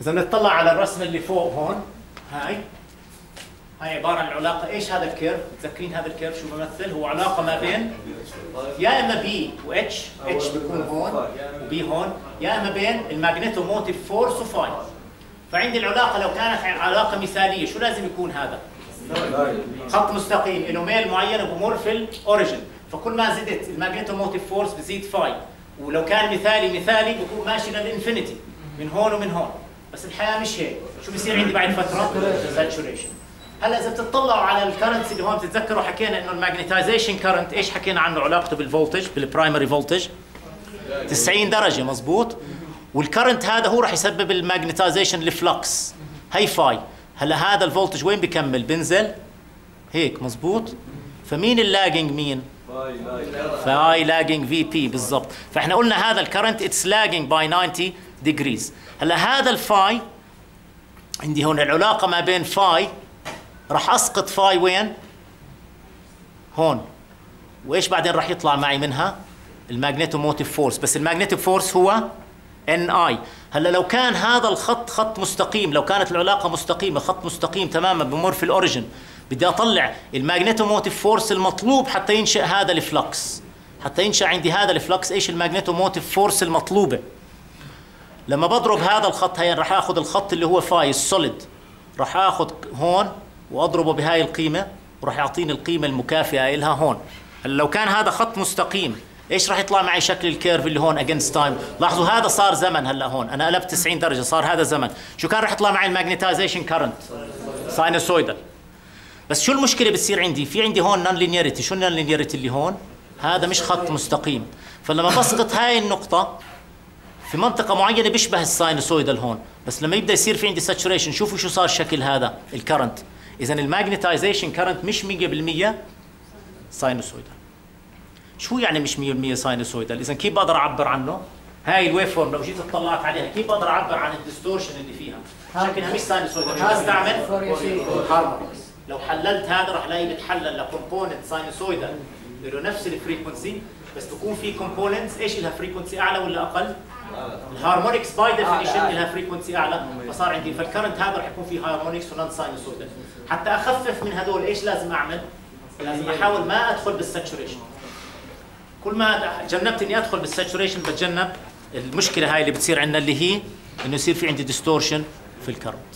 إذا نطلع على الرسمة اللي فوق هون هاي. هاي عبارة عن العلاقه إيش هذا ال curve؟ متذكرين هذا ال curve شو بمثل هو علاقة ما بين يا إما بي واتش اتش بيكون هون و B هون يا إما بين ال magnetomotive force و phi فعندي العلاقة لو كانت علاقة مثالية شو لازم يكون هذا؟ خط مستقيم. له ميل معين وبمر في ال origin. فكل ما زدت ال magnetomotive force بزيد phi. ولو كان مثالي مثالي بكون ماشي لل infinity. من هون ومن هون. بس الحياة مش هيك. شو بصير عندي بعد فترة؟ saturation هلا إذا بتطلعوا على ال current اللي هون بتتذكروا حكينا إنه ال magnetization current إيش حكينا عنه علاقته بال voltage بال primary voltage 90 درجة مزبوط؟ وال current هذا هو راح يسبب ال magnetization ال flux هي phi. هلا هذا ال voltage وين بكمل؟ بنزل هيك مزبوط؟ فمين ال lagging مين؟ فاي لاجنج في بي بالضبط. فإحنا قلنا هذا ال current it's lagging by 90 degrees هلا هذا ال phi عندي هون العلاقة ما بين phi راح اسقط phi وين؟ هون. وإيش بعدين راح يطلع معي منها؟ ال magnetomotive force. بس ال magneto force هو NI هلا لو كان هذا الخط خط مستقيم لو كانت العلاقة مستقيمة خط مستقيم تماما بمر في ال origin بدي أطلع ال magnetomotive force المطلوب حتى ينشأ هذا ال flux حتى ينشأ عندي هذا ال flux إيش ال magnetomotive force المطلوبة؟ لما بضرب هذا الخط هين راح آخذ الخط اللي هو phi ال solid راح آخذ هون وأضربه بهاي القيمة وراح يعطيني القيمة المكافئة لها هون. هلا لو كان هذا خط مستقيم إيش راح يطلع معي شكل ال curve اللي هون against time لاحظوا هذا صار زمن هلا هون. أنا قلبت 90 درجة صار هذا زمن. شو كان راح يطلع معي ال magnetization current sinusoidal بس شو المشكلة بتصير عندي؟ في عندي هون non-linearity شو ال non-linearity اللي هون؟ هذا مش خط مستقيم. فلما بسقط هاي النقطة في منطقة معينة بيشبه ال sinusoidal هون، بس لما يبدأ يصير في عندي saturation شوفوا شو صار شكل هذا ال current، إذا ال magnetization current مش 100% sinusoidal. شو يعني مش 100% sinusoidal؟ إذا كيف بقدر أعبر عنه؟ هاي ال waveform لو جيت اطلعت عليها كيف بقدر أعبر عن ال distortion اللي فيها؟ شكلها مش sinusoidal، شو بستعمل؟ لو حللت هذا راح الاقي بتحلل ل component sinusoidal له نفس ال frequency بس تكون في components إيش لها frequency أعلى ولا أقل؟ ال harmonics by definition لها frequency أعلى. فصار عندي فال current هذا راح يكون فيه harmonics و non-sinusoidal حتى أخفف من هدول إيش لازم أعمل؟ لازم أحاول ما أدخل بال saturation كل ما جنبت إني أدخل بال saturation بتجنب المشكلة هاي اللي بتصير عندنا اللي هي إنه يصير في عندي distortion في ال current